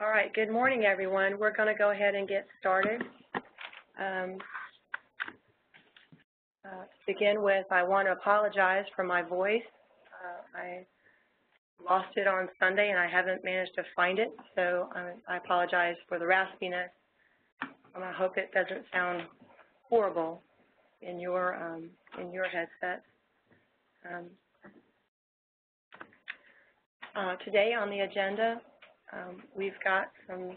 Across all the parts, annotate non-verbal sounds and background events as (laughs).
All right, good morning, everyone. We're going to go ahead and get started. Um, uh, to begin with, I want to apologize for my voice. Uh, I lost it on Sunday and I haven't managed to find it, so I, I apologize for the raspiness. I hope it doesn't sound horrible in your um, in your headset. Um, uh, today on the agenda, um, we've got some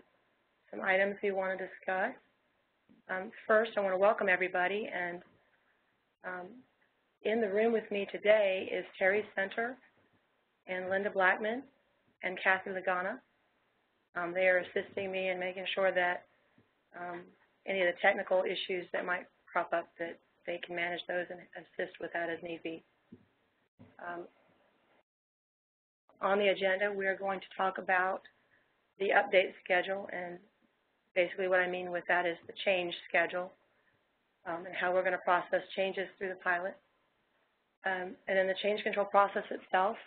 some items we want to discuss. Um, first, I want to welcome everybody, and um, in the room with me today is Terry Center and Linda Blackman and Kathy Lagana. Um, they are assisting me in making sure that um, any of the technical issues that might crop up that they can manage those and assist with that as need be. Um, on the agenda, we are going to talk about the update schedule, and basically what I mean with that is the change schedule um, and how we're going to process changes through the pilot. Um, and then the change control process itself,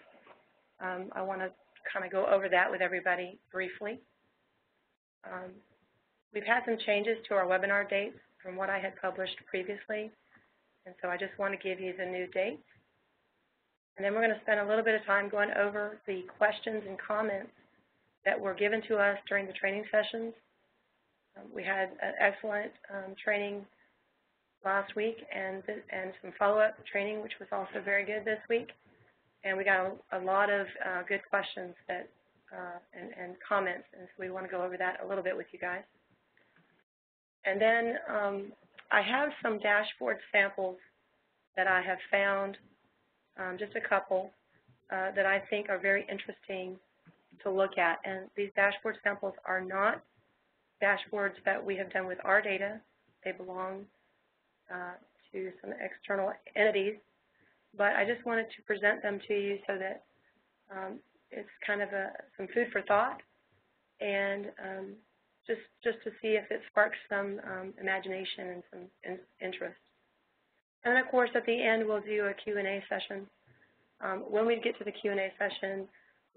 um, I want to kind of go over that with everybody briefly. Um, we've had some changes to our webinar dates from what I had published previously, and so I just want to give you the new dates. And then we're going to spend a little bit of time going over the questions and comments that were given to us during the training sessions. Um, we had an excellent um, training last week and, and some follow-up training, which was also very good this week. And we got a, a lot of uh, good questions that uh, and, and, comments, and so we want to go over that a little bit with you guys. And then um, I have some dashboard samples that I have found, um, just a couple, uh, that I think are very interesting to look at. And these dashboard samples are not dashboards that we have done with our data. They belong uh, to some external entities, but I just wanted to present them to you so that um, it's kind of a, some food for thought and um, just, just to see if it sparks some um, imagination and some in interest. And of course, at the end, we'll do a Q&A session. Um, when we get to the Q&A session,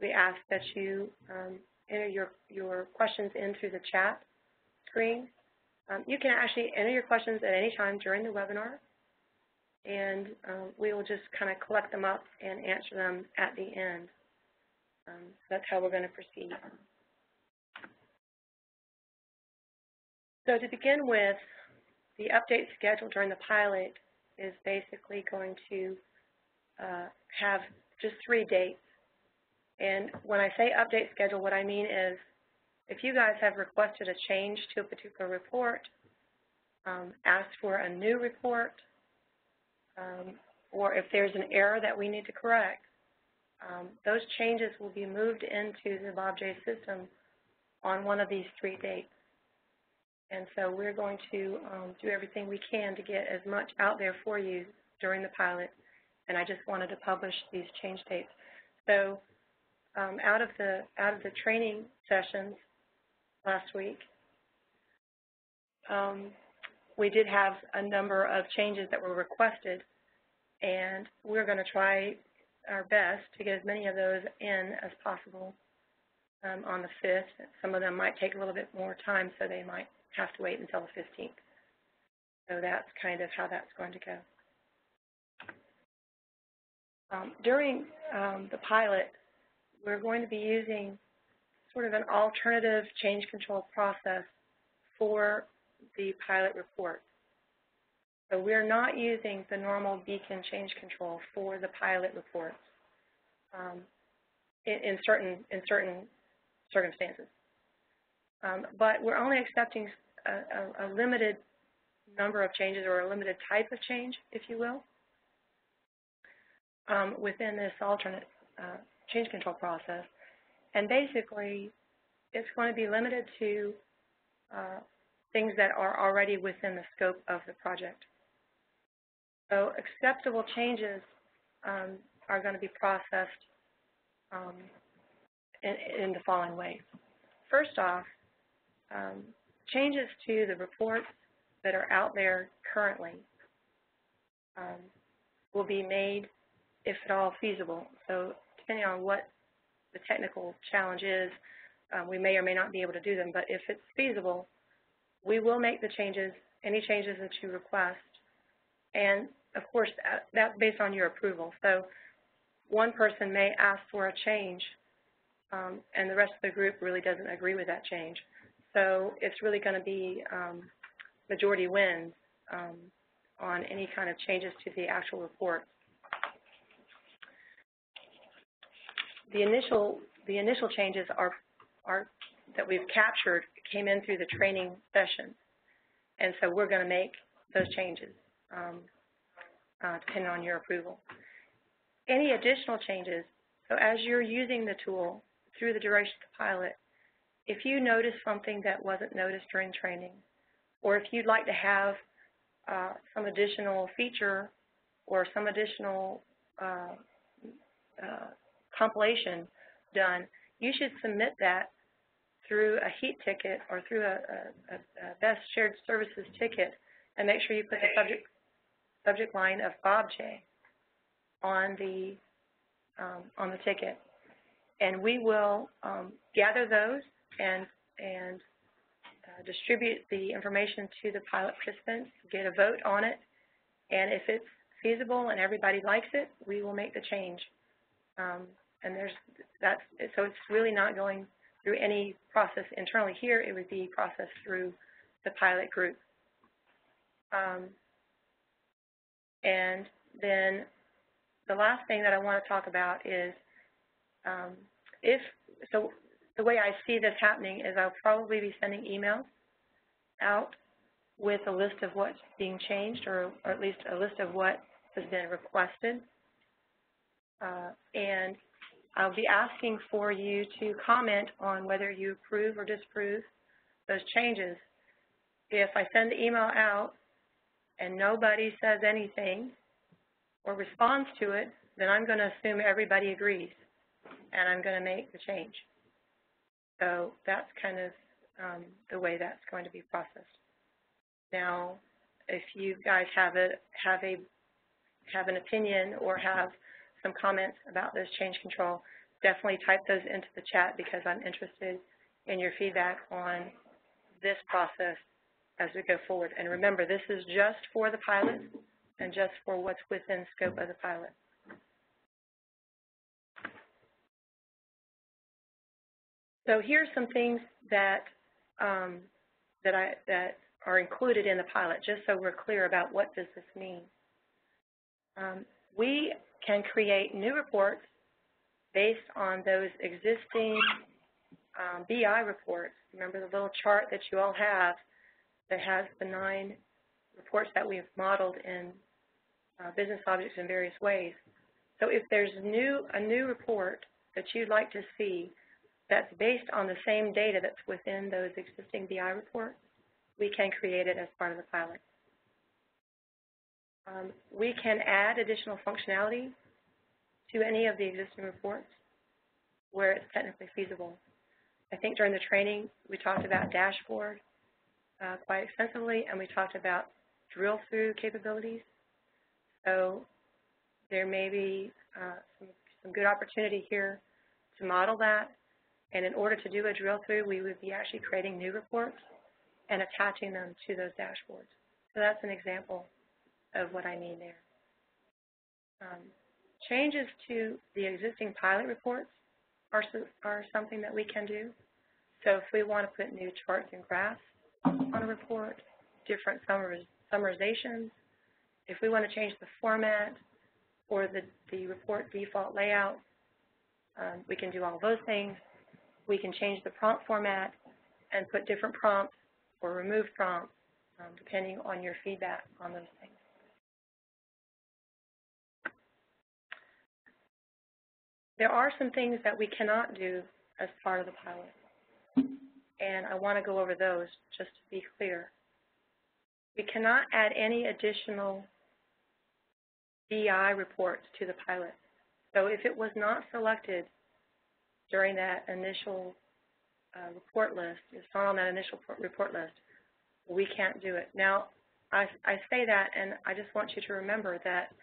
we ask that you um, enter your, your questions in through the chat screen. Um, you can actually enter your questions at any time during the webinar, and um, we will just kind of collect them up and answer them at the end. Um, that's how we're going to proceed. So to begin with, the update schedule during the pilot is basically going to uh, have just three dates. And when I say update schedule, what I mean is if you guys have requested a change to a particular report, um, asked for a new report, um, or if there's an error that we need to correct, um, those changes will be moved into the BOBJ system on one of these three dates. And so we're going to um, do everything we can to get as much out there for you during the pilot. And I just wanted to publish these change dates. So um, out of the out of the training sessions, last week. Um, we did have a number of changes that were requested, and we're going to try our best to get as many of those in as possible um, on the 5th. Some of them might take a little bit more time, so they might have to wait until the 15th. So that's kind of how that's going to go. Um, during um, the pilot, we're going to be using sort of an alternative change control process for the pilot report. So we're not using the normal BEACON change control for the pilot reports um, in, in, certain in certain circumstances. Um, but we're only accepting a, a, a, limited number of changes or a limited type of change, if you will, um, within this alternate uh, change control process. And basically, it's going to be limited to uh, things that are already within the scope of the project. So acceptable changes um, are going to be processed um, in, in, the following ways. First off, um, changes to the reports that are out there currently um, will be made if at all feasible. So depending on what the technical challenge is, um, we may or may not be able to do them, but if it's feasible, we will make the changes, any changes that you request, and of course, that, that's based on your approval. So one person may ask for a change, um, and the rest of the group really doesn't agree with that change. So it's really going to be um, majority wins um, on any kind of changes to the actual report. The initial the initial changes are are that we've captured came in through the training session, and so we're going to make those changes um, uh, depending on your approval. Any additional changes, so as you're using the tool through the duration of the pilot, if you notice something that wasn't noticed during training, or if you'd like to have uh, some additional feature or some additional uh, uh, compilation done, you should submit that through a HEAT ticket or through a, a, a BEST shared services ticket and make sure you put the subject subject line of Bob J on the um, on the ticket. And we will um, gather those and and uh, distribute the information to the pilot participants, get a vote on it, and if it's feasible and everybody likes it, we will make the change. Um, and there's that's so it's really not going through any process internally here. It would be processed through the pilot group. Um, and then the last thing that I want to talk about is um, if so the way I see this happening is I'll probably be sending emails out with a list of what's being changed or, or at least a list of what has been requested. Uh, and I'll be asking for you to comment on whether you approve or disapprove those changes. If I send the email out and nobody says anything or responds to it, then I'm going to assume everybody agrees, and I'm going to make the change. So that's kind of um, the way that's going to be processed. Now, if you guys have a have a have an opinion or have some comments about this change control, definitely type those into the chat because I'm interested in your feedback on this process as we go forward. And remember, this is just for the pilot and just for what's within scope of the pilot. So here's some things that um, that I that are included in the pilot, just so we're clear about what does this mean. Um, we can create new reports based on those existing um, BI reports. Remember the little chart that you all have that has the nine reports that we've modeled in uh, BusinessObjects in various ways. So if there's new, a new report that you'd like to see that's based on the same data that's within those existing BI reports, we can create it as part of the pilot. Um, we can add additional functionality to any of the existing reports where it's technically feasible. I think during the training we talked about dashboard uh, quite extensively, and we talked about drill-through capabilities. So there may be uh, some, some good opportunity here to model that. And in order to do a drill-through, we would be actually creating new reports and attaching them to those dashboards. So that's an example of what I mean there. Um, changes to the existing pilot reports are, are something that we can do. So if we want to put new charts and graphs on a report, different summarizations, if we want to change the format or the, the report default layout, um, we can do all those things. We can change the prompt format and put different prompts or remove prompts um, depending on your feedback on those things. There are some things that we cannot do as part of the pilot, and I want to go over those just to be clear. We cannot add any additional BI reports to the pilot. So if it was not selected during that initial uh, report list, it's not on that initial report list, we can't do it. Now, I, I say that, and I just want you to remember that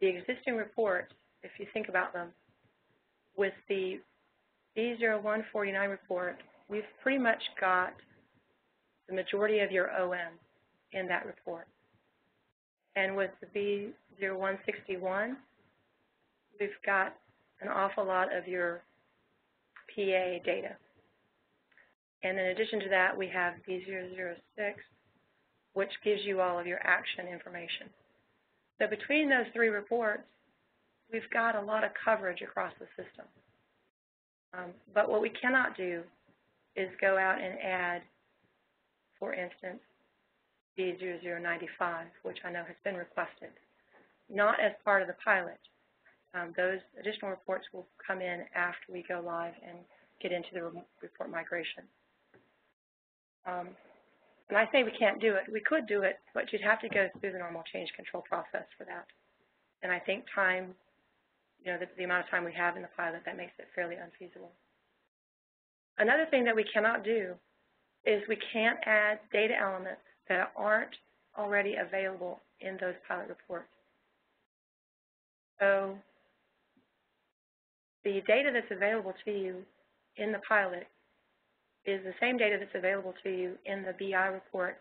the existing reports, if you think about them, with the B0149 report, we've pretty much got the majority of your OM in that report. And with the B0161, we've got an awful lot of your PA data. And in addition to that, we have B006, which gives you all of your action information. So between those three reports, we've got a lot of coverage across the system. Um, but what we cannot do is go out and add, for instance, B0095, which I know has been requested, not as part of the pilot. Um, those additional reports will come in after we go live and get into the report migration. Um, and I say we can't do it. We could do it, but you'd have to go through the normal change control process for that. And I think time, you know, the, the amount of time we have in the pilot, that makes it fairly unfeasible. Another thing that we cannot do is we can't add data elements that aren't already available in those pilot reports. So the data that's available to you in the pilot is the same data that's available to you in the BI report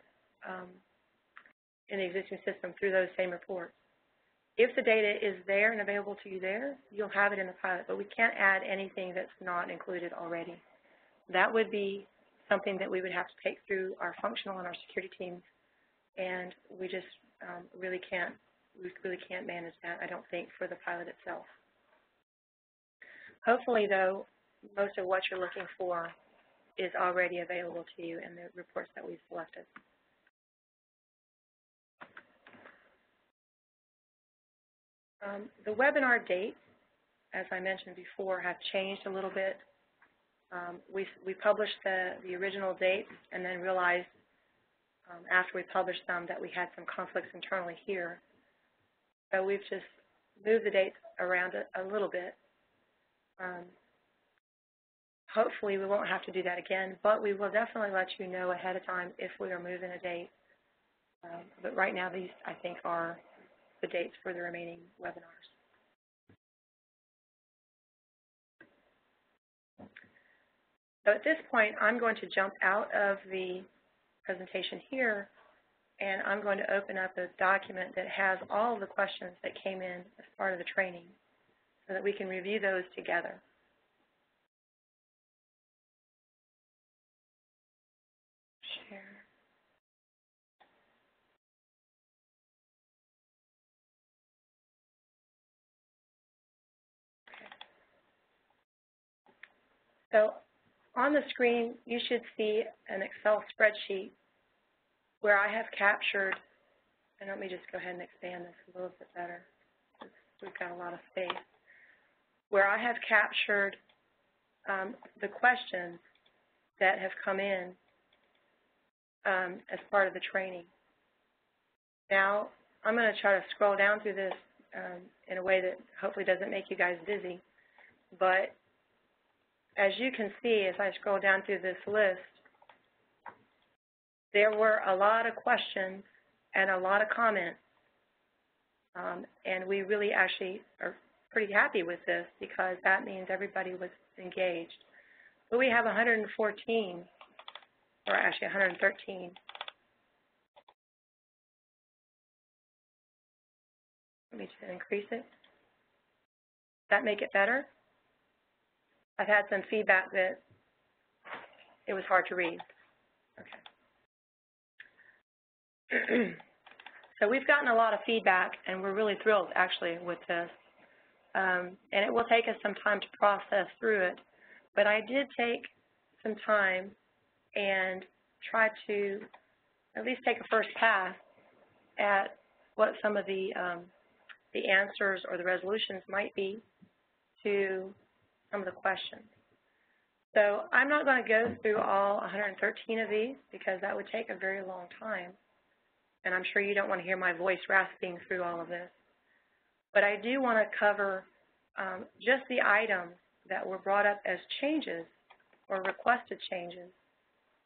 um, in the existing system through those same reports. If the data is there and available to you there, you'll have it in the pilot, but we can't add anything that's not included already. That would be something that we would have to take through our functional and our security teams, and we just um, really can't we really can't manage that, I don't think, for the pilot itself. Hopefully, though, most of what you're looking for is already available to you in the reports that we've selected. Um, the webinar dates, as I mentioned before, have changed a little bit. Um, we, we published the, the original dates and then realized um, after we published them that we had some conflicts internally here. So we've just moved the dates around a, a little bit. Um, hopefully we won't have to do that again, but we will definitely let you know ahead of time if we are moving a date. Um, but right now these, I think, are the dates for the remaining webinars. So at this point, I'm going to jump out of the presentation here, and I'm going to open up a document that has all the questions that came in as part of the training so that we can review those together. So on the screen, you should see an Excel spreadsheet where I have captured, and let me just go ahead and expand this a little bit better. We've got a lot of space. Where I have captured um, the questions that have come in um, as part of the training. Now, I'm going to try to scroll down through this um, in a way that hopefully doesn't make you guys dizzy, but as you can see, as I scroll down through this list, there were a lot of questions and a lot of comments. Um, and we really actually are pretty happy with this because that means everybody was engaged. But we have 114, or actually 113. Let me just increase it. Does that make it better? I've had some feedback that it was hard to read. Okay. (clears throat) so we've gotten a lot of feedback, and we're really thrilled, actually, with this. Um, and it will take us some time to process through it. But I did take some time and try to at least take a first pass at what some of the um, the answers or the resolutions might be to some of the questions. So I'm not going to go through all 113 of these because that would take a very long time. And I'm sure you don't want to hear my voice rasping through all of this. But I do want to cover um, just the items that were brought up as changes or requested changes,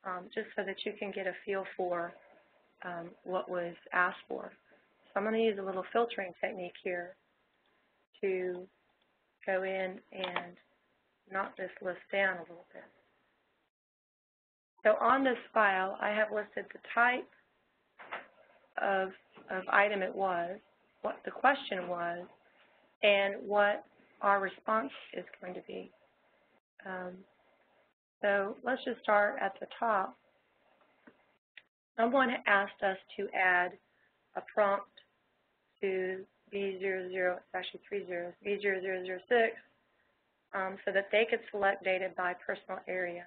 um, just so that you can get a feel for um, what was asked for. So I'm going to use a little filtering technique here to go in and knock this list down a little bit. So on this file, I have listed the type of, of item it was, what the question was, and what our response is going to be. Um, so let's just start at the top. Someone asked us to add a prompt to B00, it's actually three zeros, B0006, um, so that they could select data by personal area.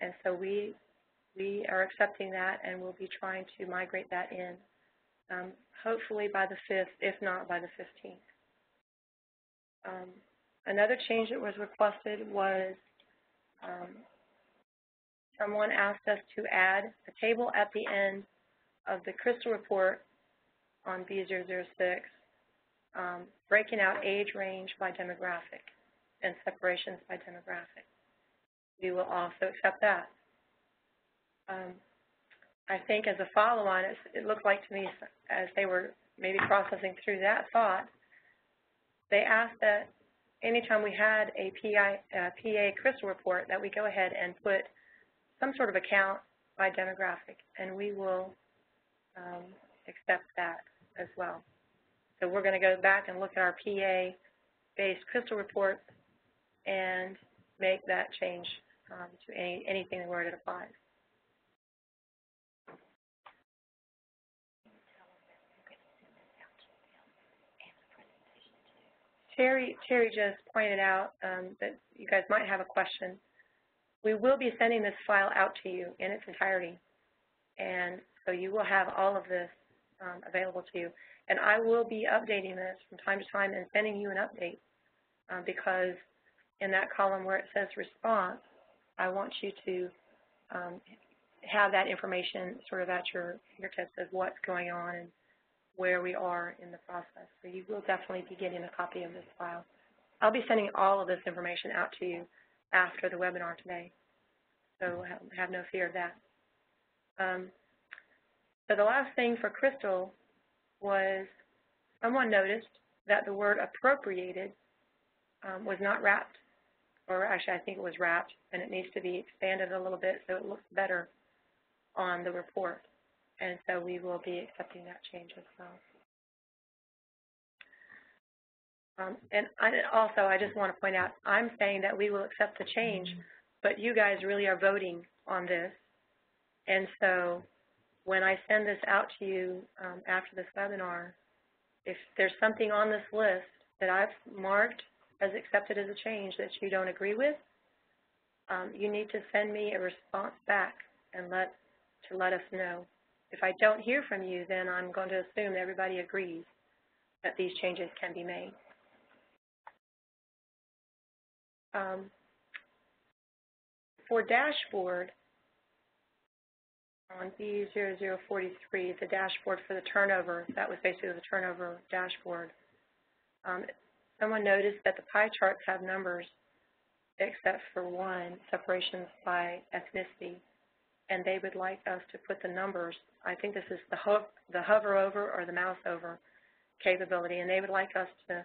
And so we, we are accepting that and we'll be trying to migrate that in, um, hopefully by the 5th, if not by the 15th. Um, another change that was requested was um, someone asked us to add a table at the end of the Crystal report on B006, um, breaking out age range by demographic and separations by demographic. We will also accept that. Um, I think as a follow-on, it looked like to me as they were maybe processing through that thought, they asked that anytime we had a PI, PA Crystal report that we go ahead and put some sort of account by demographic, and we will um, accept that as well. So we're going to go back and look at our PA-based Crystal reports and make that change um, to any, anything where it applies. Terry, Terry just pointed out um, that you guys might have a question. We will be sending this file out to you in its entirety, and so you will have all of this um, available to you. And I will be updating this from time to time and sending you an update um, because in that column where it says response, I want you to um, have that information sort of at your fingertips of what's going on and where we are in the process. So you will definitely be getting a copy of this file. I'll be sending all of this information out to you after the webinar today, so have no fear of that. Um, so the last thing for Crystal was someone noticed that the word appropriated um, was not wrapped, or actually I think it was wrapped, and it needs to be expanded a little bit so it looks better on the report and so we will be accepting that change as well. Um, and I, also, I just want to point out, I'm saying that we will accept the change, but you guys really are voting on this. And so when I send this out to you um, after this webinar, if there's something on this list that I've marked as accepted as a change that you don't agree with, um, you need to send me a response back and let to let us know. If I don't hear from you, then I'm going to assume everybody agrees that these changes can be made. Um, for dashboard, on B0043, the dashboard for the turnover, that was basically the turnover dashboard. Um, someone noticed that the pie charts have numbers except for one, separations by ethnicity and they would like us to put the numbers, I think this is the, ho the hover over or the mouse over capability, and they would like us to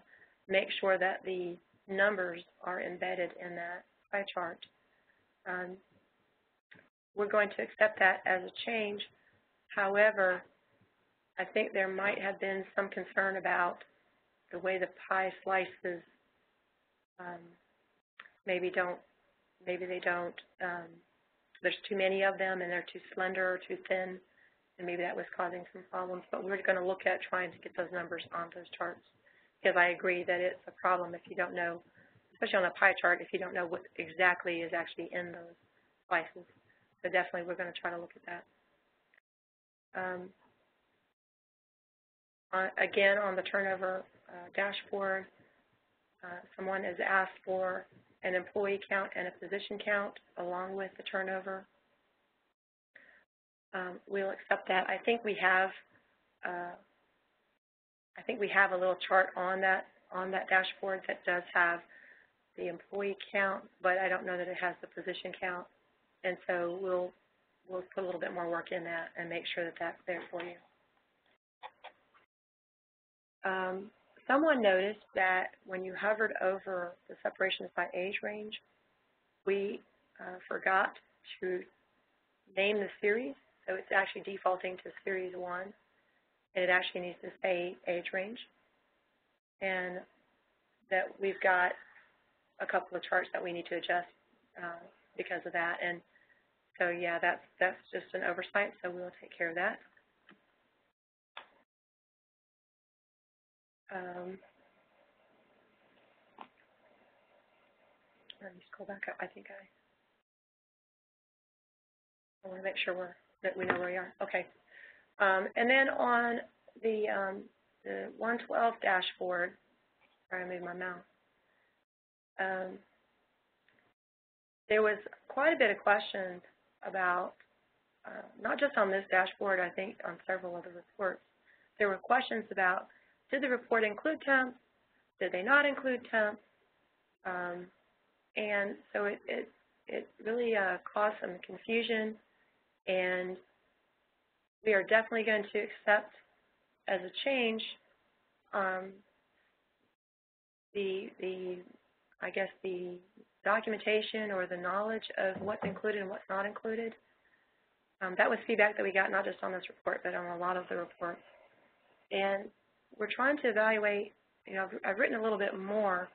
make sure that the numbers are embedded in that pie chart. Um, we're going to accept that as a change. However, I think there might have been some concern about the way the pie slices um, maybe don't, maybe they don't um, there's too many of them and they're too slender or too thin, and maybe that was causing some problems. But we're going to look at trying to get those numbers on those charts because I agree that it's a problem if you don't know, especially on a pie chart, if you don't know what exactly is actually in those slices. So definitely we're going to try to look at that. Um, uh, again, on the turnover dashboard, uh, someone has asked for an employee count and a position count along with the turnover. Um, we'll accept that. I think we have uh, I think we have a little chart on that on that dashboard that does have the employee count, but I don't know that it has the position count. And so we'll we'll put a little bit more work in that and make sure that that's there for you. Um, someone noticed that when you hovered over the separations by age range, we uh, forgot to name the series. So it's actually defaulting to series 1, and it actually needs to say age range. And that we've got a couple of charts that we need to adjust uh, because of that. And so, yeah, that's, that's just an oversight, so we'll take care of that. Um, let me scroll back up. I think I, I want to make sure we're, that we know where we are. Okay. Um, and then on the, um, the 112 dashboard, sorry, I moved my mouse. Um, there was quite a bit of questions about, uh, not just on this dashboard, I think on several other reports, there were questions about did the report include temps? Did they not include temps? Um, and so it, it, it really uh, caused some confusion, and we are definitely going to accept as a change um, the, the, I guess, the documentation or the knowledge of what's included and what's not included. Um, that was feedback that we got not just on this report, but on a lot of the reports. And we're trying to evaluate, you know, I've, I've written a little bit more,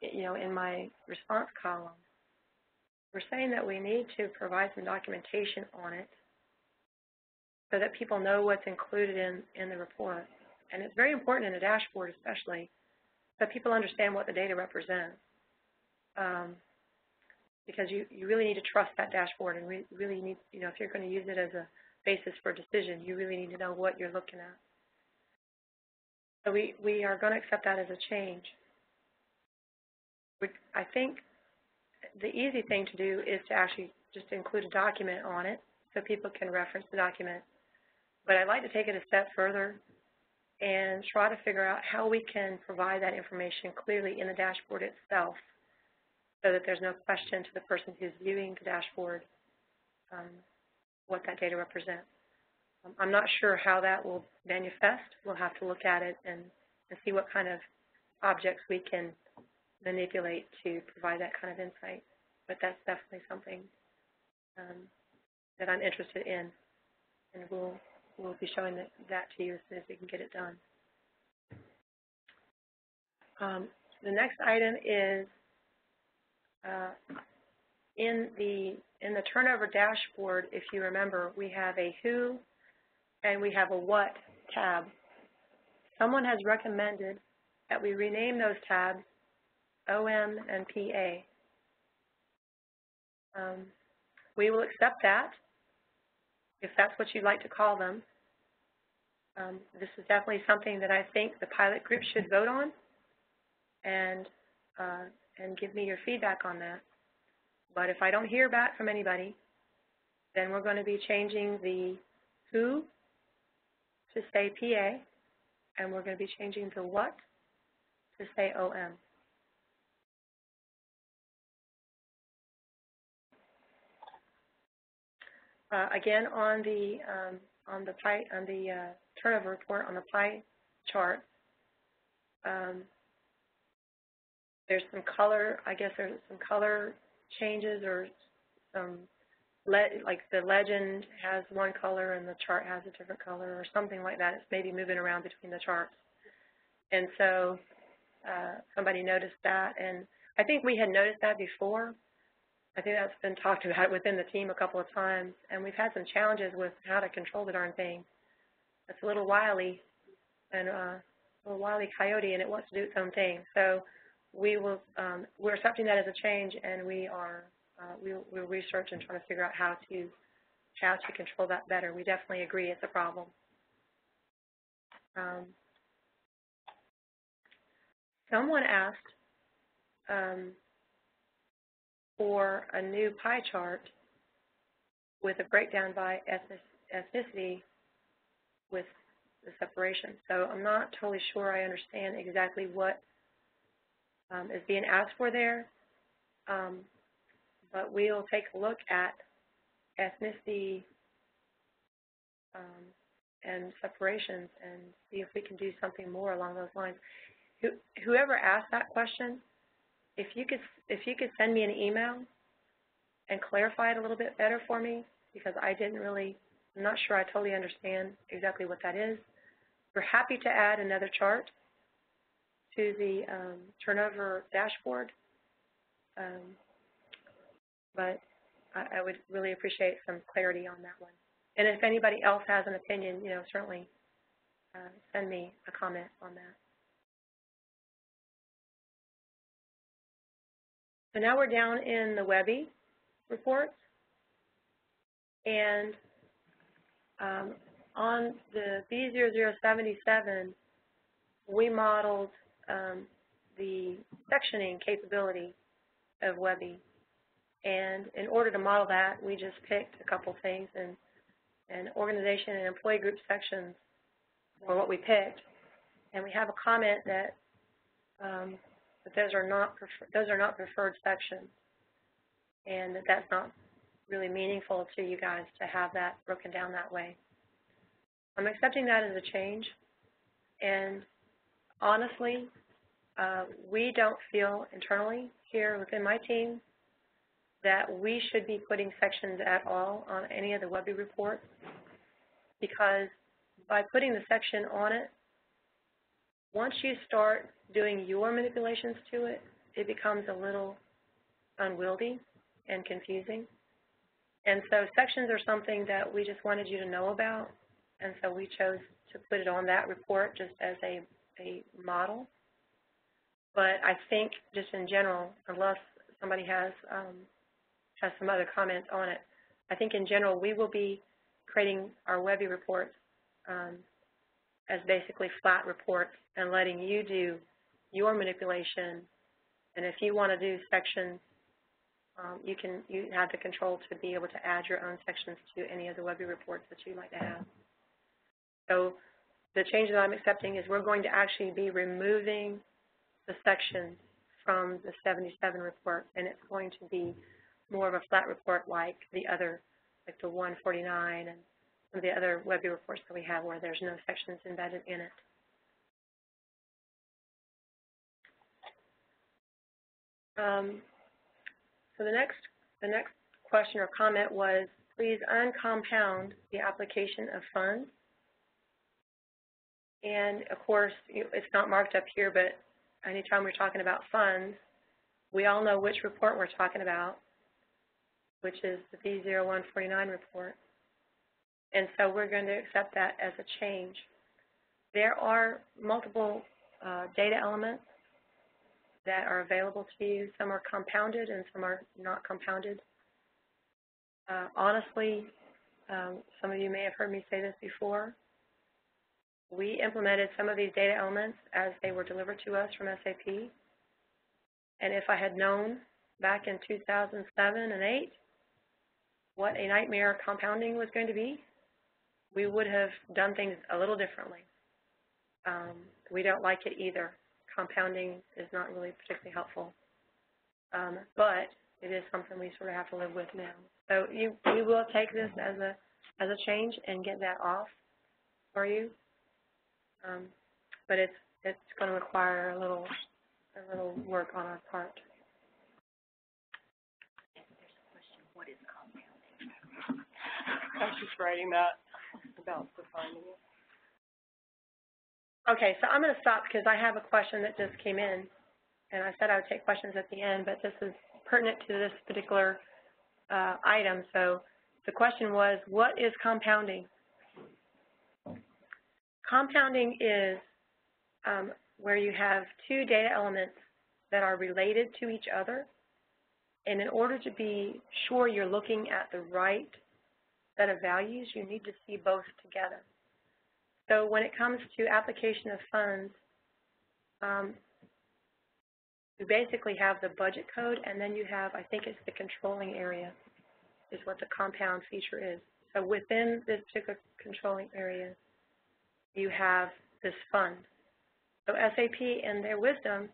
you know, in my response column. We're saying that we need to provide some documentation on it so that people know what's included in, in the report. And it's very important in a dashboard especially that people understand what the data represents. Um, because you, you really need to trust that dashboard and re really need, you know, if you're going to use it as a basis for decision, you really need to know what you're looking at. So we, we are going to accept that as a change. I think the easy thing to do is to actually just include a document on it so people can reference the document. But I'd like to take it a step further and try to figure out how we can provide that information clearly in the dashboard itself so that there's no question to the person who's viewing the dashboard um, what that data represents. I'm not sure how that will manifest. We'll have to look at it and, and see what kind of objects we can manipulate to provide that kind of insight. But that's definitely something um, that I'm interested in, and we'll we'll be showing that, that to you as soon as we can get it done. Um, the next item is uh, in the in the turnover dashboard. If you remember, we have a who and we have a what tab. Someone has recommended that we rename those tabs OM and PA. Um, we will accept that if that's what you'd like to call them. Um, this is definitely something that I think the pilot group should vote on and uh, and give me your feedback on that. But if I don't hear back from anybody, then we're going to be changing the who to say PA, and we're going to be changing the what to say OM. Uh, again, on the um, on the pie on the uh, turnover report on the pie chart, um, there's some color. I guess there's some color changes or some like the legend has one color and the chart has a different color or something like that. It's maybe moving around between the charts. And so uh, somebody noticed that, and I think we had noticed that before. I think that's been talked about within the team a couple of times, and we've had some challenges with how to control the darn thing. It's a little wily, and uh, a little wily coyote, and it wants to do its own thing. So we will, um, we're accepting that as a change, and we are uh, we'll, we'll research and try to figure out how to how to control that better. We definitely agree it's a problem. Um, someone asked um, for a new pie chart with a breakdown by ethnicity with the separation. So I'm not totally sure I understand exactly what um, is being asked for there. Um, but we'll take a look at ethnicity um, and separations and see if we can do something more along those lines. who, whoever asked that question, if you could if you could send me an email and clarify it a little bit better for me, because I didn't really, I'm not sure I totally understand exactly what that is. We're happy to add another chart to the um, turnover dashboard, um, but I, I would really appreciate some clarity on that one. And if anybody else has an opinion, you know, certainly uh, send me a comment on that. So now we're down in the WEBI reports. And um, on the B0077, we modeled um, the sectioning capability of WEBI. And in order to model that, we just picked a couple things, and, and organization and employee group sections were what we picked. And we have a comment that um, that those are not those are not preferred sections, and that that's not really meaningful to you guys to have that broken down that way. I'm accepting that as a change, and honestly, uh, we don't feel internally here within my team that we should be putting sections at all on any of the WEBI reports because by putting the section on it, once you start doing your manipulations to it, it becomes a little unwieldy and confusing. And so sections are something that we just wanted you to know about, and so we chose to put it on that report just as a, a model. But I think just in general, unless somebody has um, has some other comments on it, I think in general we will be creating our WEBI reports um, as basically flat reports and letting you do your manipulation. And if you want to do sections, um, you can you have the control to be able to add your own sections to any of the WEBI reports that you'd like to have. So the change that I'm accepting is we're going to actually be removing the sections from the 77 report, and it's going to be more of a flat report like the other, like the 149 and some of the other WEBI reports that we have where there's no sections embedded in it. Um, so the next, the next question or comment was, please uncompound the application of funds. And of course, it's not marked up here, but anytime we're talking about funds, we all know which report we're talking about, which is the B0149 report. And so we're going to accept that as a change. There are multiple uh, data elements that are available to you. Some are compounded and some are not compounded. Uh, honestly, um, some of you may have heard me say this before. We implemented some of these data elements as they were delivered to us from SAP. And if I had known back in 2007 and 8 what a nightmare compounding was going to be, we would have done things a little differently. Um, we don't like it either compounding is not really particularly helpful. Um, but it is something we sort of have to live with now. So you, we will take this as a, as a change and get that off for you. Um, but it's, it's going to require a little, a little work on our part. What is compounding? I was just writing that about defining it. Okay, so I'm going to stop because I have a question that just came in, and I said I would take questions at the end, but this is pertinent to this particular uh, item. So the question was, what is compounding? Compounding is um, where you have two data elements that are related to each other, and in order to be sure you're looking at the right set of values, you need to see both together. So when it comes to application of funds, um, you basically have the budget code, and then you have, I think it's the controlling area is what the compound feature is. So within this particular controlling area, you have this fund. So SAP, in their wisdom,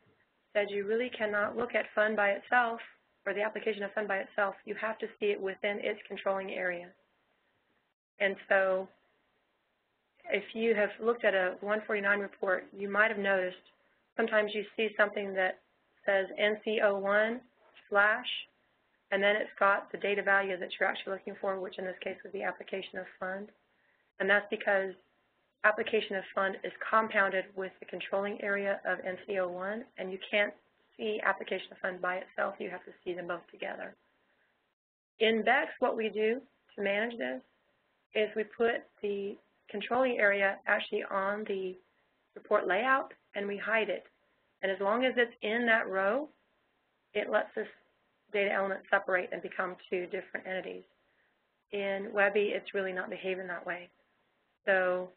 said you really cannot look at fund by itself, or the application of fund by itself. You have to see it within its controlling area. And so if you have looked at a 149 report, you might have noticed sometimes you see something that says NCO1 slash, and then it's got the data value that you're actually looking for, which in this case would be application of fund. And that's because application of fund is compounded with the controlling area of NCO1, and you can't see application of fund by itself. You have to see them both together. In BEX, what we do to manage this is we put the controlling area actually on the report layout, and we hide it. And as long as it's in that row, it lets this data element separate and become two different entities. In WEBI, it's really not behaving that way. So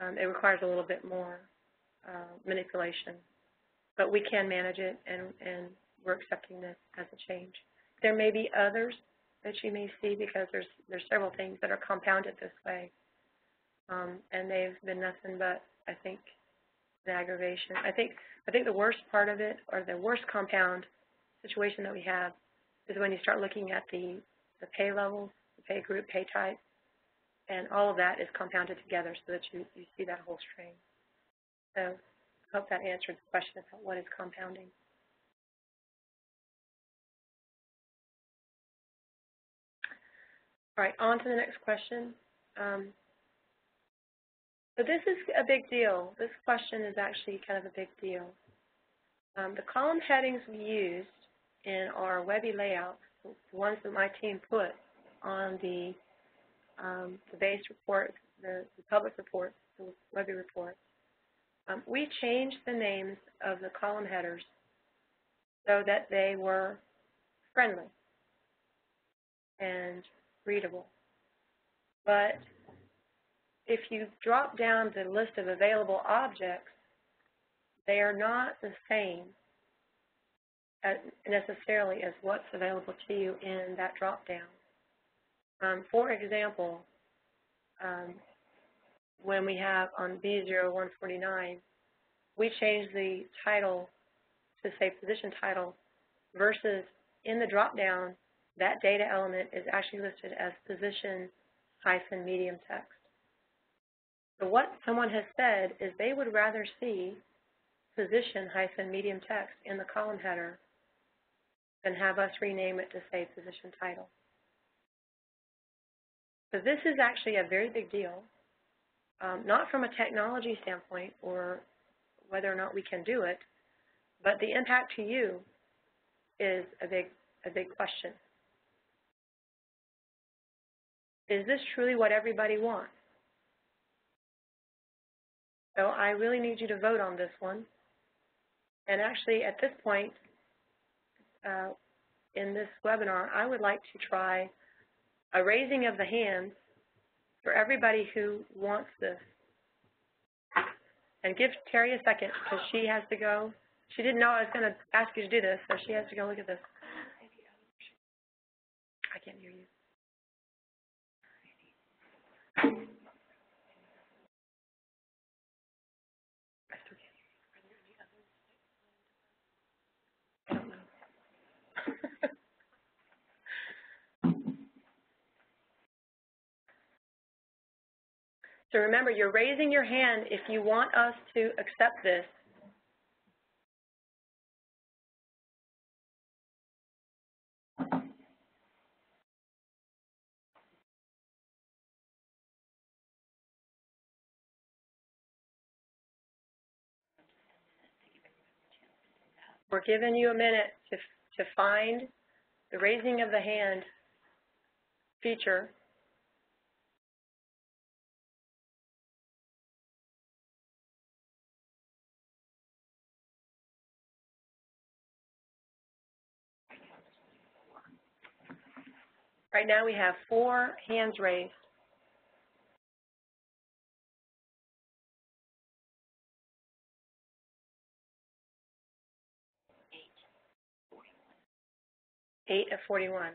um, it requires a little bit more uh, manipulation. But we can manage it, and, and we're accepting this as a change. There may be others that you may see because there's, there's several things that are compounded this way. Um, and they've been nothing but, I think, an aggravation. I think, I think the worst part of it, or the worst compound situation that we have, is when you start looking at the, the pay levels, the pay group, pay type, and all of that is compounded together so that you, you see that whole string. So I hope that answered the question about what is compounding. All right, on to the next question. Um, so this is a big deal. This question is actually kind of a big deal. Um, the column headings we used in our WEBI layout, the ones that my team put on the, um, the base report, the, the, public report, the WEBI report, um, we changed the names of the column headers so that they were friendly and readable. But if you drop down the list of available objects, they are not the same necessarily as what's available to you in that drop down. Um, for example, um, when we have on B0149, we change the title to say position title versus in the drop down that data element is actually listed as position hyphen medium text. So what someone has said is they would rather see position hyphen medium text in the column header than have us rename it to say position title. So this is actually a very big deal, um, not from a technology standpoint or whether or not we can do it, but the impact to you is a big, a big question. Is this truly what everybody wants? So I really need you to vote on this one. And actually, at this point uh, in this webinar, I would like to try a raising of the hands for everybody who wants this. And give Terry a second because she has to go. She didn't know I was going to ask you to do this, so she has to go look at this. I can't hear you. So remember, you're raising your hand if you want us to accept this. We're giving you a minute to, to find the raising of the hand feature Right now we have four hands raised. Eight of 41.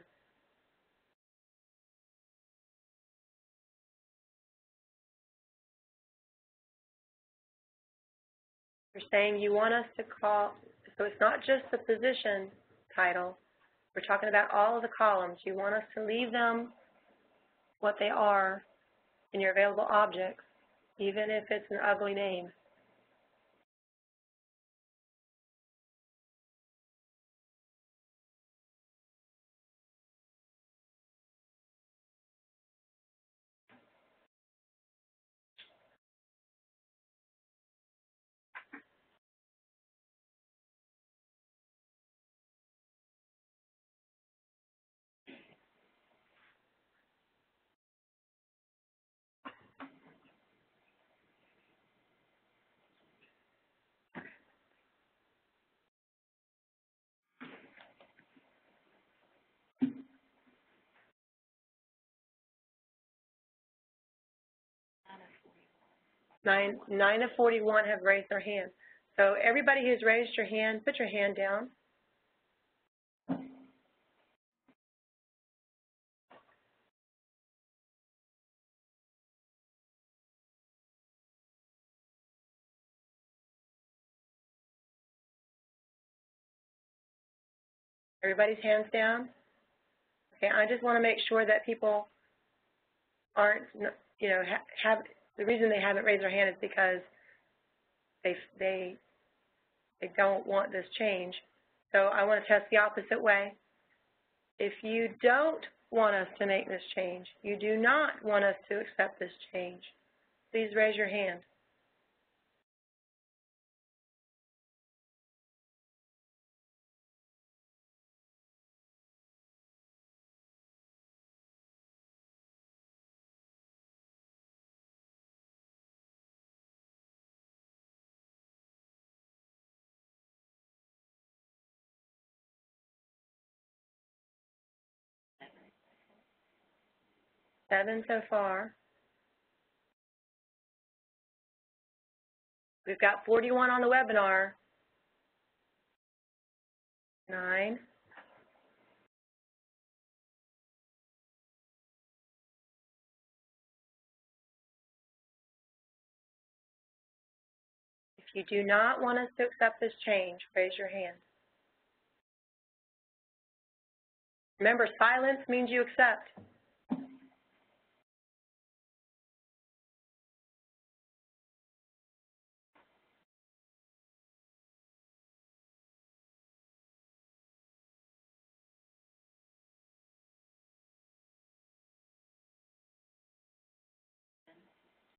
You're saying you want us to call, so it's not just the position title, we're talking about all of the columns. You want us to leave them what they are in your available objects, even if it's an ugly name. Nine, nine of 41 have raised their hand. So everybody who's raised your hand, put your hand down. Everybody's hands down? Okay, I just want to make sure that people aren't, you know, ha- have, the reason they haven't raised their hand is because they, they, they don't want this change. So I want to test the opposite way. If you don't want us to make this change, you do not want us to accept this change, please raise your hand. Seven so far. We've got 41 on the webinar. Nine. If you do not want us to accept this change, raise your hand. Remember, silence means you accept.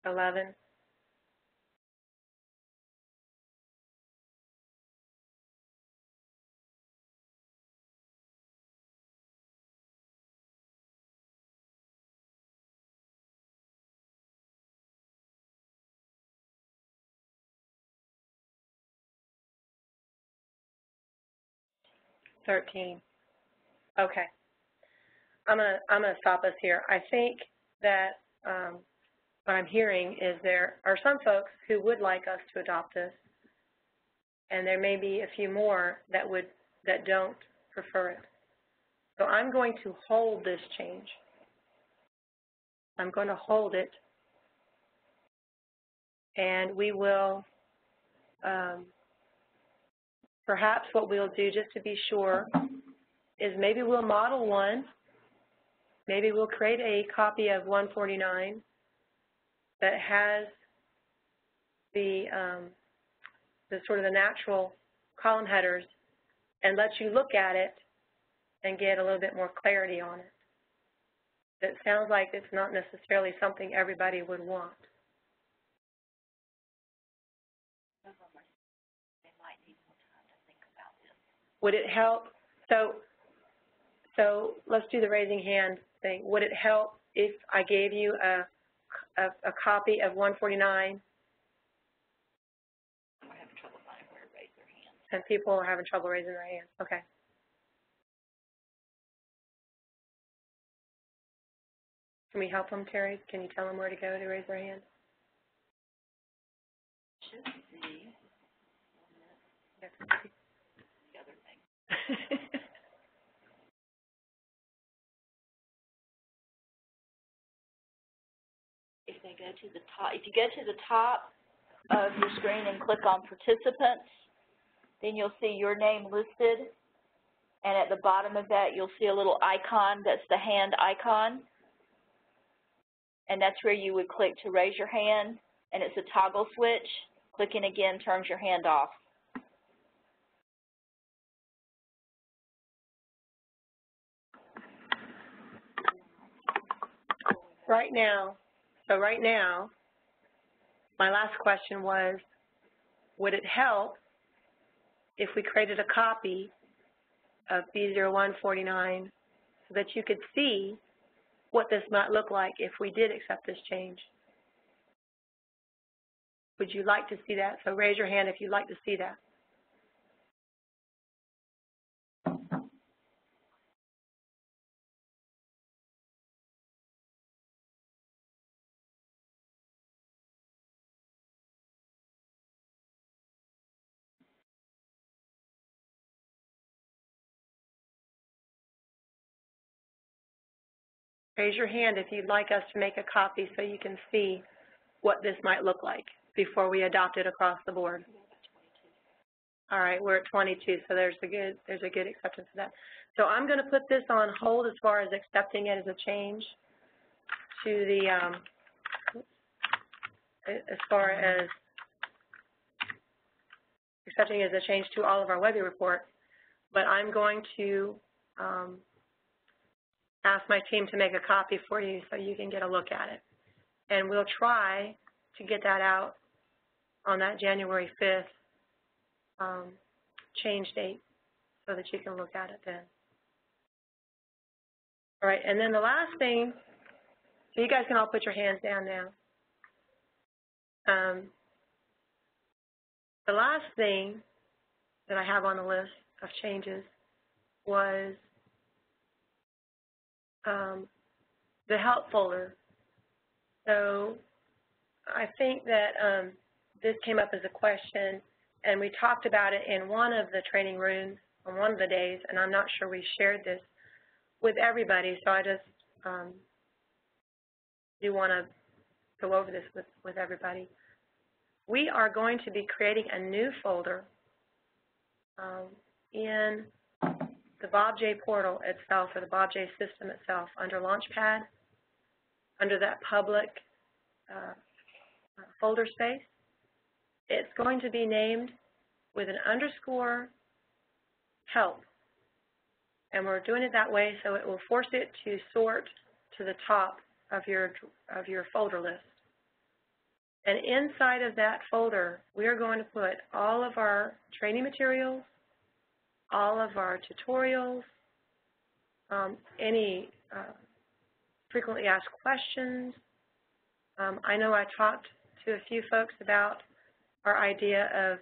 Eleven. Thirteen. Okay. I'm gonna, I'm gonna stop us here. I think that, um, what I'm hearing is there are some folks who would like us to adopt this, and there may be a few more that would, that don't prefer it. So I'm going to hold this change. I'm going to hold it, and we will, um, perhaps what we'll do, just to be sure, is maybe we'll model one, maybe we'll create a copy of 149 that has the, um, the sort of the natural column headers and let you look at it and get a little bit more clarity on it. It sounds like it's not necessarily something everybody would want. Would it help, so, so let's do the raising hand thing. Would it help if I gave you a, a, a copy of 149 I'm having trouble finding where to raise their hands. and people are having trouble raising their hands? Okay. Can we help them, Terry? Can you tell them where to go to raise their hand? Should be the other thing. (laughs) go to the top, if you go to the top of your screen and click on participants, then you'll see your name listed. And at the bottom of that, you'll see a little icon, that's the hand icon. And that's where you would click to raise your hand, and it's a toggle switch. Clicking again turns your hand off. Right now, so right now, my last question was, would it help if we created a copy of B0149 so that you could see what this might look like if we did accept this change? Would you like to see that? So raise your hand if you'd like to see that. Raise your hand if you'd like us to make a copy so you can see what this might look like before we adopt it across the board. All right, we're at 22, so there's a good there's a good acceptance of that. So I'm going to put this on hold as far as accepting it as a change to the um, as far as accepting as a change to all of our WEBI reports, but I'm going to um, ask my team to make a copy for you so you can get a look at it. And we'll try to get that out on that January 5th um, change date so that you can look at it then. All right, and then the last thing, so you guys can all put your hands down now. Um, the last thing that I have on the list of changes was um, the help folder. So I think that um, this came up as a question, and we talked about it in one of the training rooms on one of the days, and I'm not sure we shared this with everybody, so I just um, do want to go over this with, with everybody. We are going to be creating a new folder um, in the BOBJ portal itself, or the BOBJ system itself, under Launchpad, under that public uh, folder space. It's going to be named with an underscore help. And we're doing it that way so it will force it to sort to the top of your, of your folder list. And inside of that folder, we are going to put all of our training materials, all of our tutorials, um, any uh, frequently asked questions. Um, I know I talked to a few folks about our idea of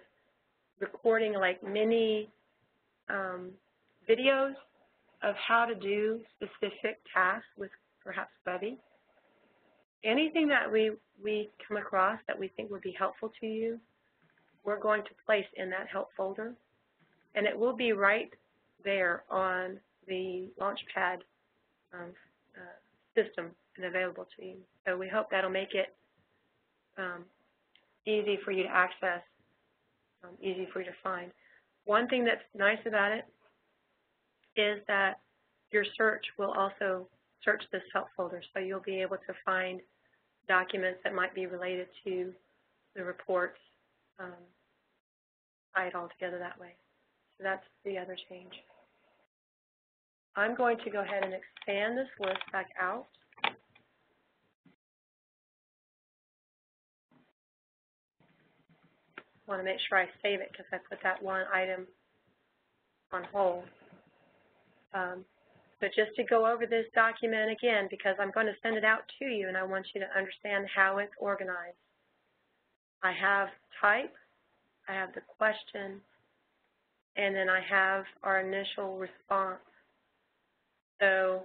recording like mini um, videos of how to do specific tasks with perhaps WEBI. Anything that we, we come across that we think would be helpful to you, we're going to place in that help folder and it will be right there on the Launchpad um, uh, system and available to you. So we hope that'll make it um, easy for you to access, um, easy for you to find. One thing that's nice about it is that your search will also search this help folder, so you'll be able to find documents that might be related to the reports, um, tie it all together that way. So that's the other change. I'm going to go ahead and expand this list back out. I want to make sure I save it because I put that one item on hold. Um, but just to go over this document again, because I'm going to send it out to you and I want you to understand how it's organized. I have type, I have the question, and then I have our initial response. So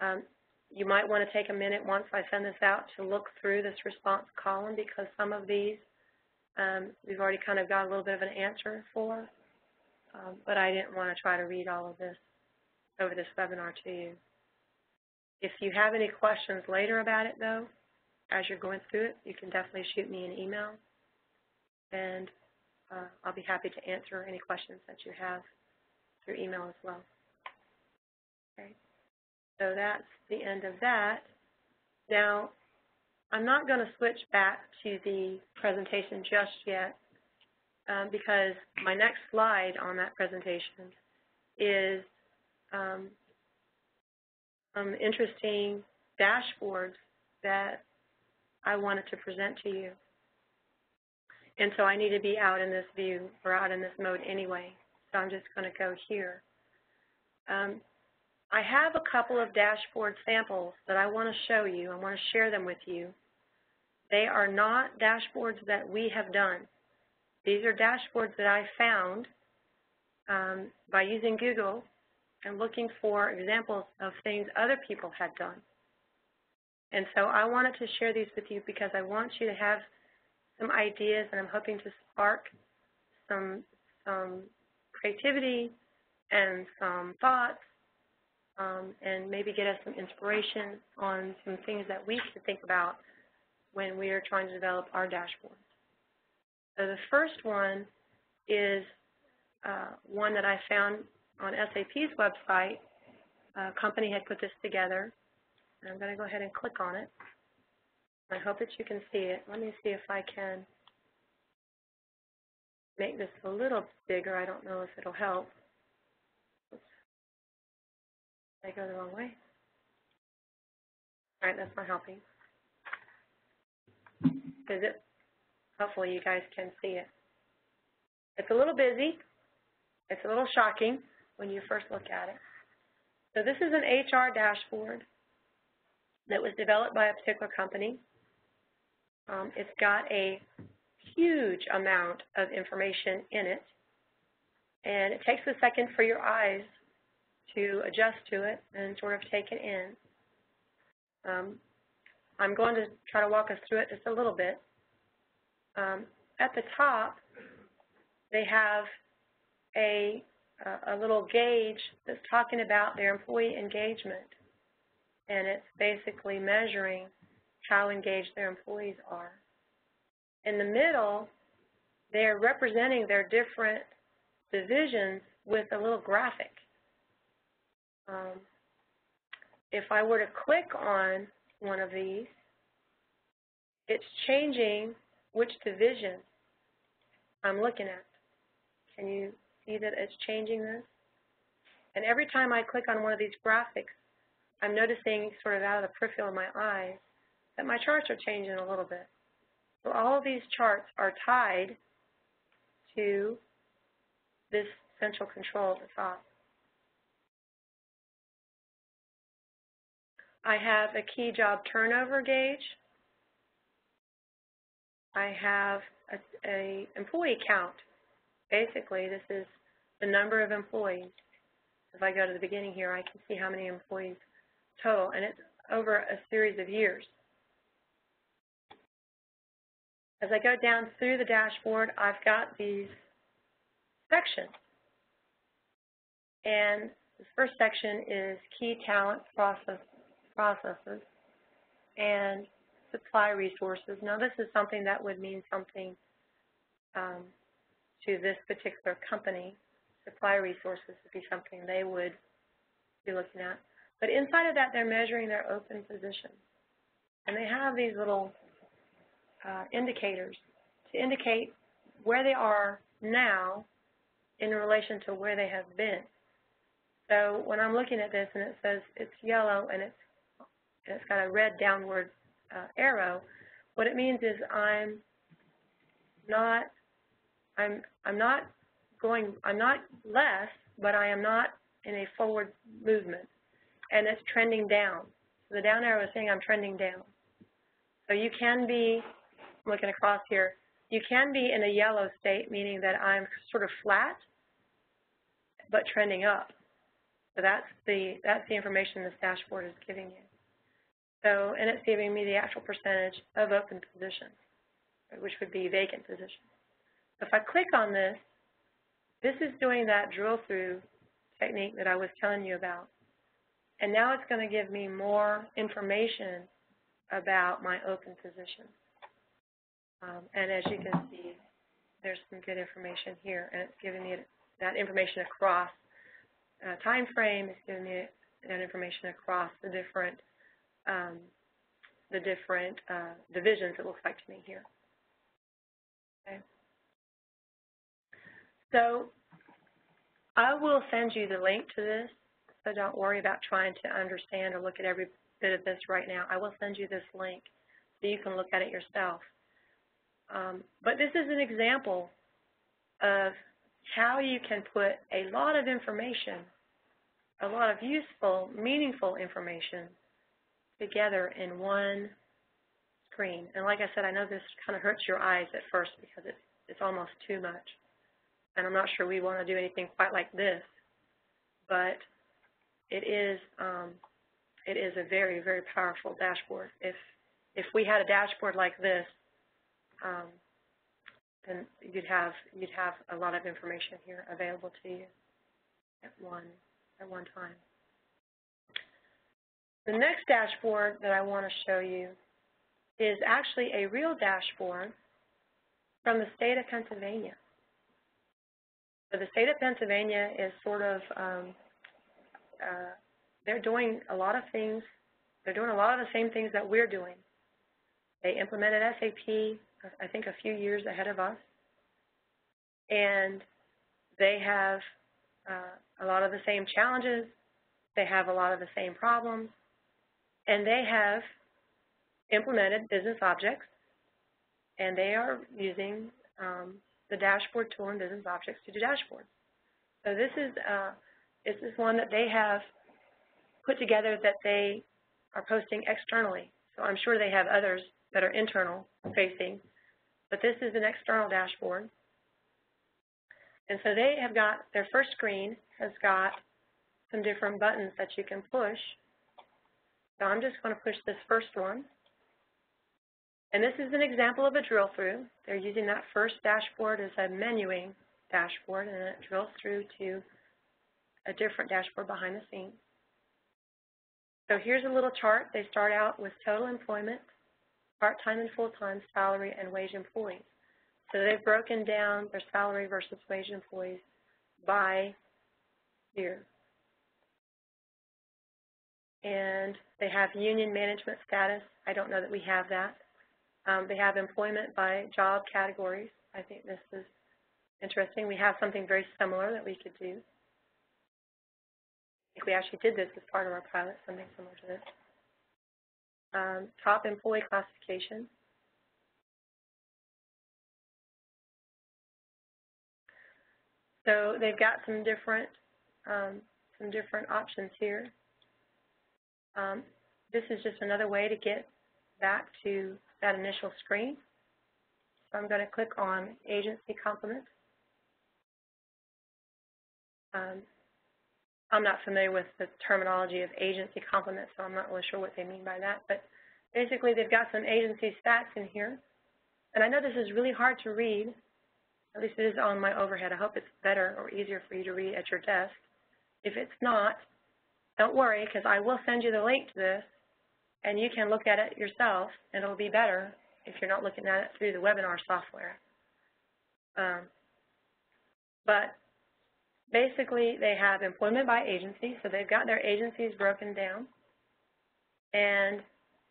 um, you might want to take a minute once I send this out to look through this response column because some of these um, we've already kind of got a little bit of an answer for, um, but I didn't want to try to read all of this over this webinar to you. If you have any questions later about it, though, as you're going through it, you can definitely shoot me an email, and uh, I'll be happy to answer any questions that you have through email as well. Okay, so that's the end of that. Now, I'm not going to switch back to the presentation just yet um, because my next slide on that presentation is um, some interesting dashboards that I wanted to present to you. And so I need to be out in this view or out in this mode anyway. So I'm just going to go here. Um, I have a couple of dashboard samples that I want to show you. I want to share them with you. They are not dashboards that we have done. These are dashboards that I found um, by using Google and looking for examples of things other people had done. And so I wanted to share these with you because I want you to have some ideas, and I'm hoping to spark some, some creativity and some thoughts um, and maybe get us some inspiration on some things that we should think about when we are trying to develop our dashboard. So the first one is uh, one that I found on SAP's website. A company had put this together. And I'm going to go ahead and click on it. I hope that you can see it. Let me see if I can make this a little bigger. I don't know if it'll help. Did I go the wrong way? All right, that's not helping. Is it? Hopefully you guys can see it. It's a little busy. It's a little shocking when you first look at it. So this is an HR dashboard that was developed by a particular company. Um, it's got a huge amount of information in it, and it takes a second for your eyes to adjust to it and sort of take it in. Um, I'm going to try to walk us through it just a little bit. Um, at the top, they have a, a little gauge that's talking about their employee engagement, and it's basically measuring how engaged their employees are. In the middle, they're representing their different divisions with a little graphic. Um, if I were to click on one of these, it's changing which division I'm looking at. Can you see that it's changing this? And every time I click on one of these graphics, I'm noticing sort of out of the peripheral of my eyes that my charts are changing a little bit. So all of these charts are tied to this central control at the top. I have a key job turnover gauge. I have a, a employee count. Basically, this is the number of employees. If I go to the beginning here, I can see how many employees total, and it's over a series of years. As I go down through the dashboard, I've got these sections. And the first section is key talent process, processes and supply resources. Now this is something that would mean something um, to this particular company. Supply resources would be something they would be looking at. But inside of that, they're measuring their open positions. And they have these little uh, indicators to indicate where they are now in relation to where they have been. So when I'm looking at this and it says it's yellow and it's, and it's got a red downward uh, arrow, what it means is I'm not I'm I'm not going I'm not less, but I am not in a forward movement, and it's trending down. So the down arrow is saying I'm trending down. So you can be looking across here, you can be in a yellow state, meaning that I'm sort of flat, but trending up. So that's the, that's the information this dashboard is giving you. So, and it's giving me the actual percentage of open positions, which would be vacant positions. If I click on this, this is doing that drill through technique that I was telling you about. And now it's going to give me more information about my open positions. Um, and as you can see, there's some good information here, and it's giving me that information across uh, time frame. It's giving me that information across the different um, the different uh, divisions. It looks like to me here. Okay. So I will send you the link to this, so don't worry about trying to understand or look at every bit of this right now. I will send you this link so you can look at it yourself. Um, but this is an example of how you can put a lot of information, a lot of useful, meaningful information together in one screen. And like I said, I know this kind of hurts your eyes at first because it's, it's almost too much. And I'm not sure we want to do anything quite like this, but it is um, it is a very, very powerful dashboard. If if we had a dashboard like this, um, then you'd have you'd have a lot of information here available to you at one at one time. The next dashboard that I want to show you is actually a real dashboard from the state of Pennsylvania. So the state of Pennsylvania is sort of, um, uh, they're doing a lot of things, they're doing a lot of the same things that we're doing. They implemented SAP, I think a few years ahead of us, and they have uh, a lot of the same challenges, they have a lot of the same problems, and they have implemented BusinessObjects, and they are using um, the dashboard tool in BusinessObjects to do dashboards. So this is uh, this is one that they have put together that they are posting externally. So I'm sure they have others that are internal facing, but this is an external dashboard. And so they have got, their first screen has got some different buttons that you can push. So I'm just going to push this first one. And this is an example of a drill through. They're using that first dashboard as a menuing dashboard, and it drills through to a different dashboard behind the scenes. So here's a little chart. They start out with total employment, part-time and full-time, salary, and wage employees. So they've broken down their salary versus wage employees by year. And they have union management status. I don't know that we have that. Um, they have employment by job categories. I think this is interesting. We have something very similar that we could do. I think we actually did this as part of our pilot, something similar to this. Um, top employee classification. So they've got some different um, some different options here. Um, this is just another way to get back to that initial screen. So I'm going to click on Agency Complement. Um, I'm not familiar with the terminology of agency complement, so I'm not really sure what they mean by that. But basically, they've got some agency stats in here. And I know this is really hard to read. At least it is on my overhead. I hope it's better or easier for you to read at your desk. If it's not, don't worry, because I will send you the link to this, and you can look at it yourself, and it'll be better if you're not looking at it through the webinar software. Um, but basically, they have employment by agency, so they've got their agencies broken down, and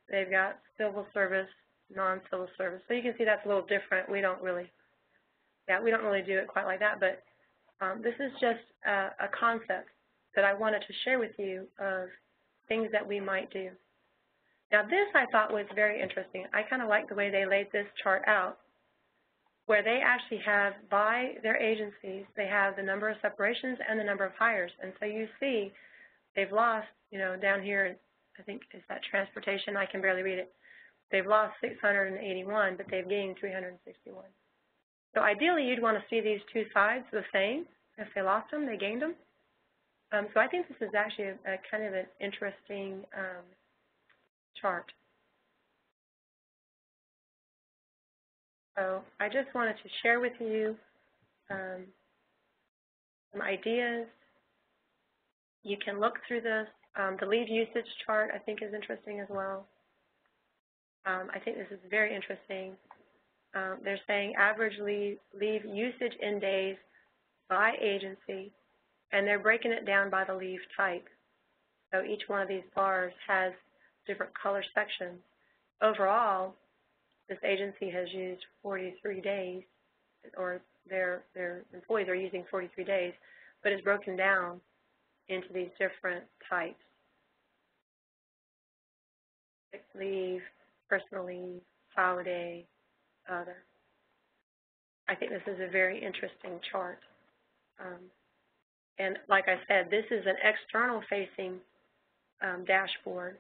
they've got civil service, non-civil service. So you can see that's a little different. We don't really, yeah, we don't really do it quite like that, but um, this is just a, a concept that I wanted to share with you of things that we might do. Now this I thought was very interesting. I kind of like the way they laid this chart out where they actually have, by their agencies, they have the number of separations and the number of hires. And so you see they've lost, you know, down here, I think is that transportation, I can barely read it. They've lost 681, but they've gained 361. So ideally, you'd want to see these two sides the same. If they lost them, they gained them. Um, so I think this is actually a, a kind of an interesting um, chart. So I just wanted to share with you um, some ideas. You can look through this. Um, the leave usage chart I think is interesting as well. Um, I think this is very interesting. Um, they're saying average leave, leave usage in days by agency, and they're breaking it down by the leave type. So each one of these bars has different color sections. Overall, this agency has used 43 days, or their, their employees are using 43 days, but it's broken down into these different types. Sick leave, personal leave, holiday, other. I think this is a very interesting chart. Um, and like I said, this is an external facing um, dashboard.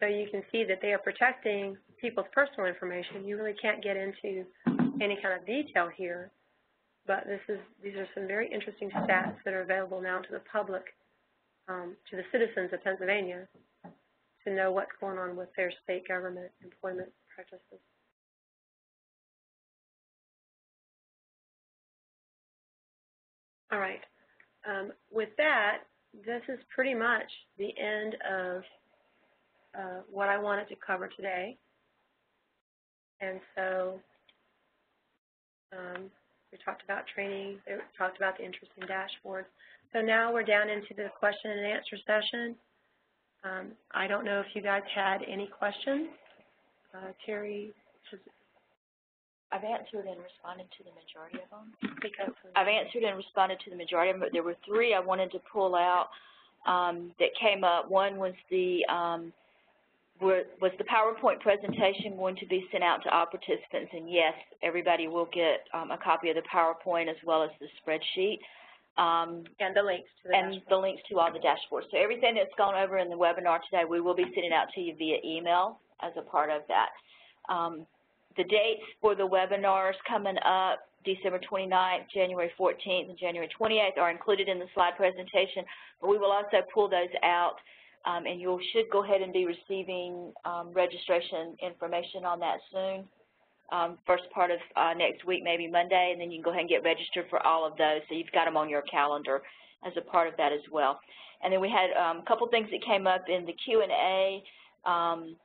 So you can see that they are protecting people's personal information. You really can't get into any kind of detail here, but this is these are some very interesting stats that are available now to the public, um, to the citizens of Pennsylvania, to know what's going on with their state government employment practices. All right. Um, with that, this is pretty much the end of uh, what I wanted to cover today. And so, um, we talked about training, we talked about the interesting dashboards. So now we're down into the question and answer session. Um, I don't know if you guys had any questions. Uh, Terry, I've answered and responded to the majority of them. up. I've answered and responded to the majority of them, but there were three I wanted to pull out um, that came up. One was the um, were, was the PowerPoint presentation going to be sent out to all participants? And yes, everybody will get um, a copy of the PowerPoint as well as the spreadsheet. Um, And the links to the and dashboard. the links to all the dashboards. So everything that's gone over in the webinar today, we will be sending out to you via email as a part of that. Um, the dates for the webinars coming up, December 29th, January 14th, and January 28th are included in the slide presentation, but we will also pull those out, um, and you should go ahead and be receiving um, registration information on that soon. Um, first part of uh, next week, maybe Monday, and then you can go ahead and get registered for all of those, so you've got them on your calendar as a part of that as well. And then we had um, a couple things that came up in the Q&A um,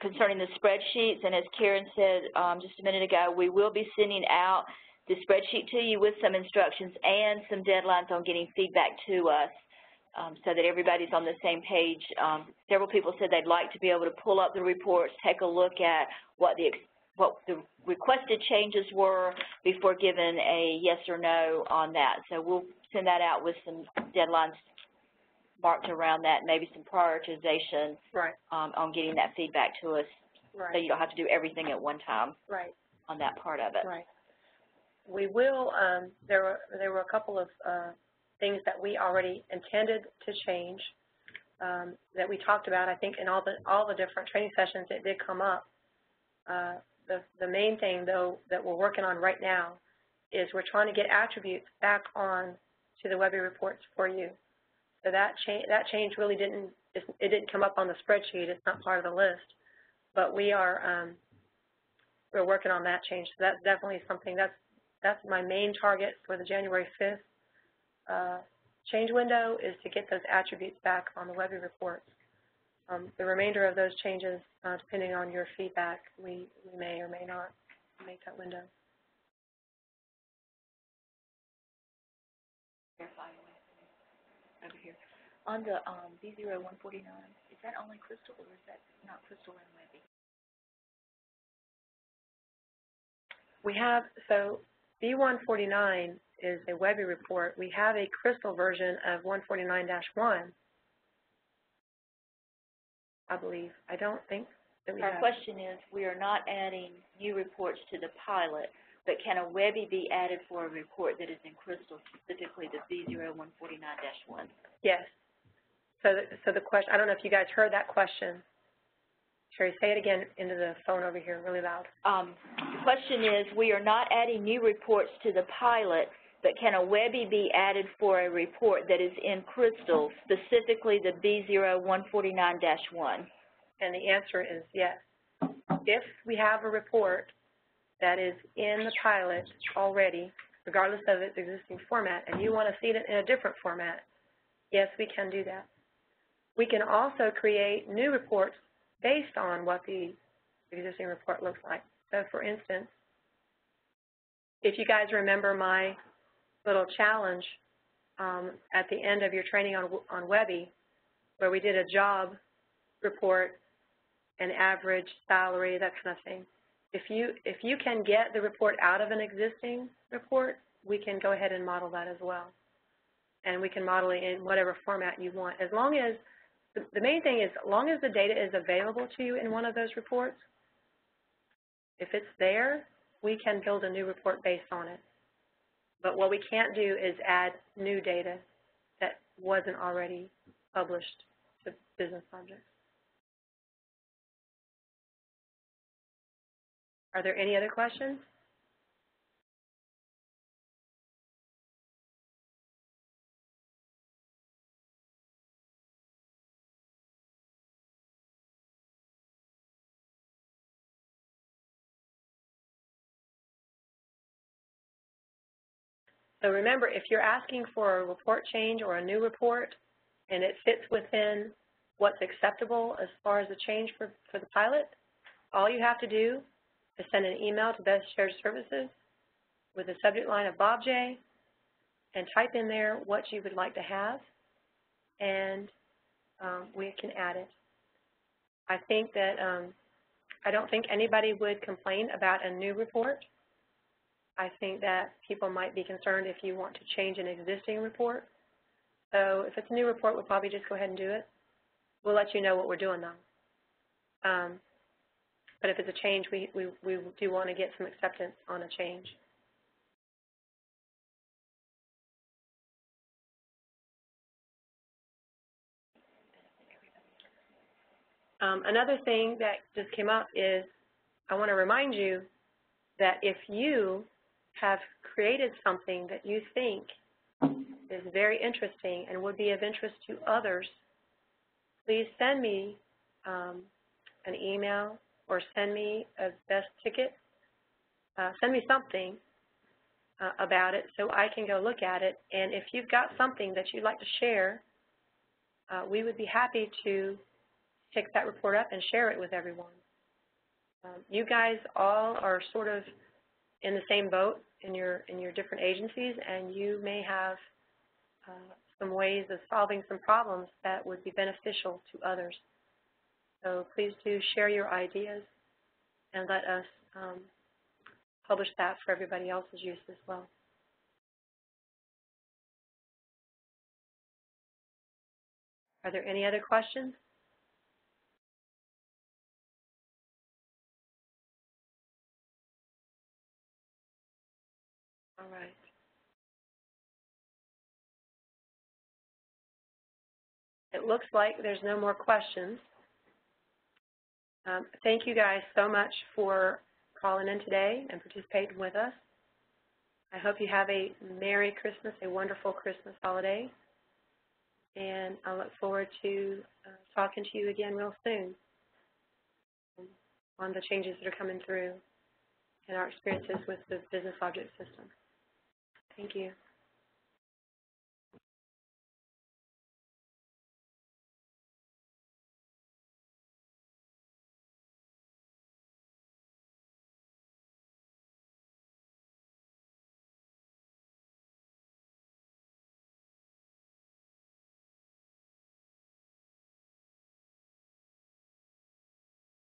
concerning the spreadsheets, and as Karen said um, just a minute ago, we will be sending out the spreadsheet to you with some instructions and some deadlines on getting feedback to us so that everybody's on the same page. Um, several people said they'd like to be able to pull up the reports, take a look at what the what the requested changes were before giving a yes or no on that. So we'll send that out with some deadlines marked around that, maybe some prioritization Right, um, on getting that feedback to us so you don't have to do everything at one time right. on that part of it. Right. We will, um, there were, there were a couple of, uh, things that we already intended to change, um, that we talked about, I think, in all the, all the different training sessions that did come up. Uh, the, the main thing, though, that we're working on right now is we're trying to get attributes back on to the WEBI reports for you. So that change, that change really didn't, it didn't come up on the spreadsheet, it's not part of the list. But we are, um, we're working on that change. So that's definitely something, that's, that's my main target for the January 5th uh, change window is to get those attributes back on the WEBI reports. Um, the remainder of those changes, uh, depending on your feedback, we, we may or may not make that window. Over here. On the um, B0149, is that only Crystal or is that not Crystal and WEBI? We have, so B149 is a WEBI report. We have a Crystal version of 149-1, I believe. I don't think that we Our have. question is, we are not adding new reports to the pilot, but can a WEBI be added for a report that is in Crystal, specifically the B0149-1? Yes. So, the- so the question, I don't know if you guys heard that question. Sherry, say it again into the phone over here really loud. Um, the question is, we are not adding new reports to the pilot, but can a WEBI be added for a report that is in Crystal, specifically the B0149-1? And the answer is yes. If we have a report that is in the pilot already, regardless of its existing format, and you want to see it in a different format, yes, we can do that. We can also create new reports based on what the existing report looks like. So for instance, if you guys remember my little challenge um, at the end of your training on, on WEBI, where we did a job report, an average salary, that kind of thing. If you, if you can get the report out of an existing report, we can go ahead and model that as well. And we can model it in whatever format you want. As long as, the, main thing is, as long as the data is available to you in one of those reports, if it's there, we can build a new report based on it. But what we can't do is add new data that wasn't already published to business objects. Are there any other questions? So remember, if you're asking for a report change or a new report, and it fits within what's acceptable as far as the change for, for the pilot, all you have to do is send an email to BEST Shared Services with the subject line of BOBJ and type in there what you would like to have, and um, we can add it. I think that, um, I don't think anybody would complain about a new report. I think that people might be concerned if you want to change an existing report. So if it's a new report, we'll probably just go ahead and do it. We'll let you know what we're doing though. Um, but if it's a change, we, we, we do want to get some acceptance on a change. Um, another thing that just came up is I want to remind you that if you have created something that you think is very interesting and would be of interest to others, please send me um, an email or send me a BEST ticket. Uh, send me something uh, about it so I can go look at it. And if you've got something that you'd like to share, uh, we would be happy to pick that report up and share it with everyone. Um, you guys all are sort of in the same boat in your in your different agencies, and you may have uh, some ways of solving some problems that would be beneficial to others. So please do share your ideas and let us um, publish that for everybody else's use as well. Are there any other questions? All right. It looks like there's no more questions. Um, thank you guys so much for calling in today and participating with us. I hope you have a Merry Christmas, a wonderful Christmas holiday, and I look forward to uh, talking to you again real soon on the changes that are coming through and our experiences with the business object system. Thank you.